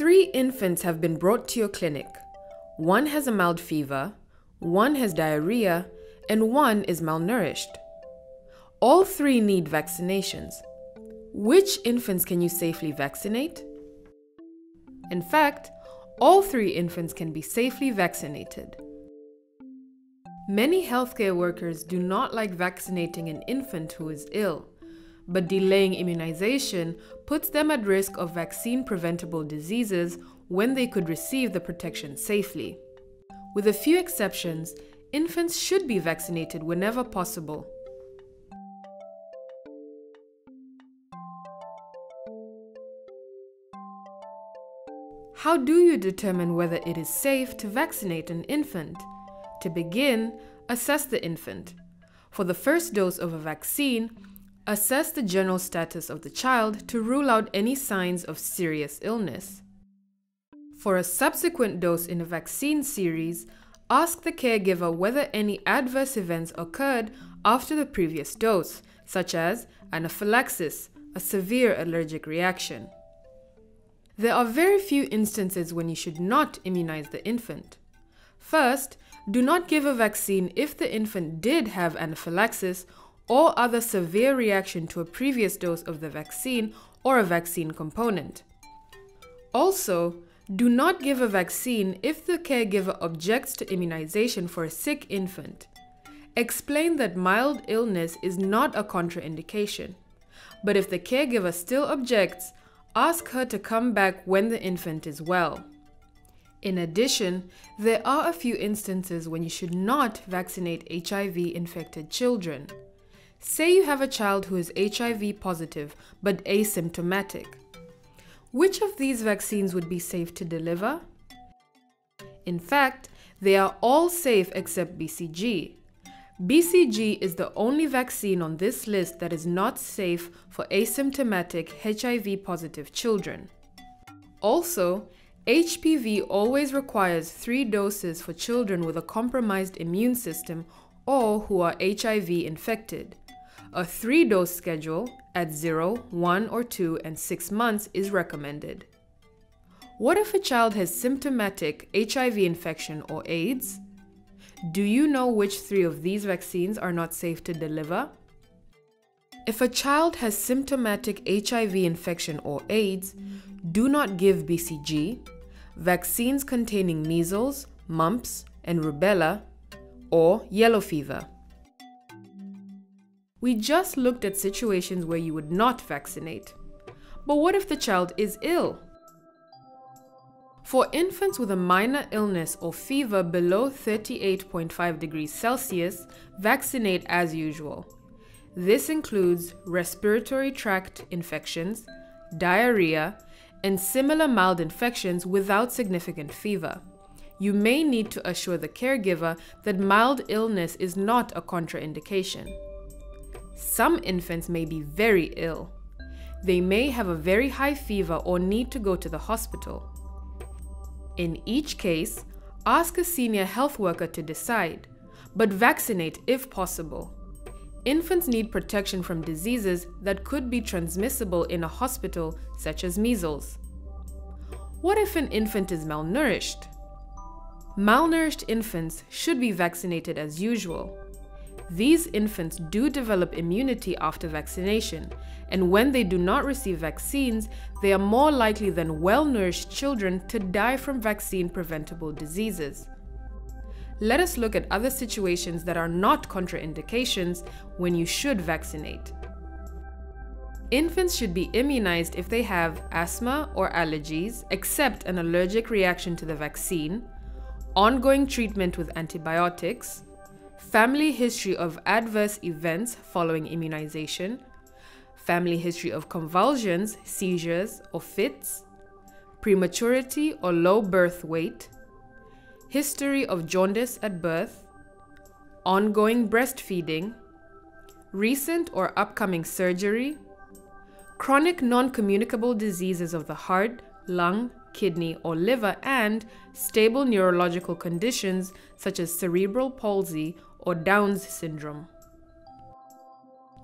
Three infants have been brought to your clinic. One has a mild fever, one has diarrhea, and one is malnourished. All three need vaccinations. Which infants can you safely vaccinate? In fact, all three infants can be safely vaccinated. Many healthcare workers do not like vaccinating an infant who is ill, but delaying immunization puts them at risk of vaccine preventable diseases when they could receive the protection safely. With a few exceptions, infants should be vaccinated whenever possible. How do you determine whether it is safe to vaccinate an infant? To begin, assess the infant. For the first dose of a vaccine, assess the general status of the child to rule out any signs of serious illness. For a subsequent dose in a vaccine series, ask the caregiver whether any adverse events occurred after the previous dose, such as anaphylaxis, a severe allergic reaction. There are very few instances when you should not immunize the infant. First, do not give a vaccine if the infant did have anaphylaxis or other severe reaction to a previous dose of the vaccine or a vaccine component. Also, do not give a vaccine if the caregiver objects to immunization for a sick infant. Explain that mild illness is not a contraindication. But if the caregiver still objects, ask her to come back when the infant is well. In addition, there are a few instances when you should not vaccinate HIV infected children. Say you have a child who is HIV positive but asymptomatic. Which of these vaccines would be safe to deliver? In fact, they are all safe except BCG. BCG is the only vaccine on this list that is not safe for asymptomatic HIV positive children. Also, HPV always requires three doses for children with a compromised immune system or who are HIV infected. A three dose schedule at 0, 1, or 2, and 6 months is recommended. What if a child has symptomatic HIV infection or AIDS? Do you know which three of these vaccines are not safe to deliver? If a child has symptomatic HIV infection or AIDS, do not give BCG, vaccines containing measles, mumps, and rubella, or yellow fever. We just looked at situations where you would not vaccinate. But what if the child is ill? For infants with a minor illness or fever below 38.5 degrees Celsius, vaccinate as usual. This includes respiratory tract infections, diarrhea, and similar mild infections without significant fever. You may need to assure the caregiver that mild illness is not a contraindication. Some infants may be very ill. They may have a very high fever or need to go to the hospital. In each case, ask a senior health worker to decide, but vaccinate if possible. Infants need protection from diseases that could be transmissible in a hospital, such as measles. What if an infant is malnourished? Malnourished infants should be vaccinated as usual. These infants do develop immunity after vaccination, and when they do not receive vaccines, they are more likely than well nourished children to die from vaccine preventable diseases. Let us look at other situations that are not contraindications when you should vaccinate. Infants should be immunized if they have asthma or allergies, except an allergic reaction to the vaccine, ongoing treatment with antibiotics, family history of adverse events following immunization, family history of convulsions, seizures, or fits, prematurity or low birth weight, history of jaundice at birth, ongoing breastfeeding, recent or upcoming surgery, chronic non communicable diseases of the heart, lung, kidney, or liver, and stable neurological conditions such as cerebral palsy or Down's syndrome.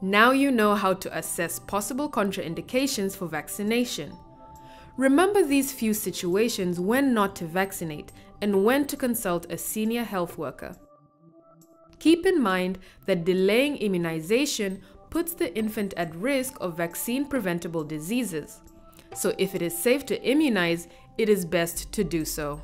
Now you know how to assess possible contraindications for vaccination. Remember these few situations when not to vaccinate and when to consult a senior health worker. Keep in mind that delaying immunization puts the infant at risk of vaccine preventable diseases. So if it is safe to immunize, it is best to do so.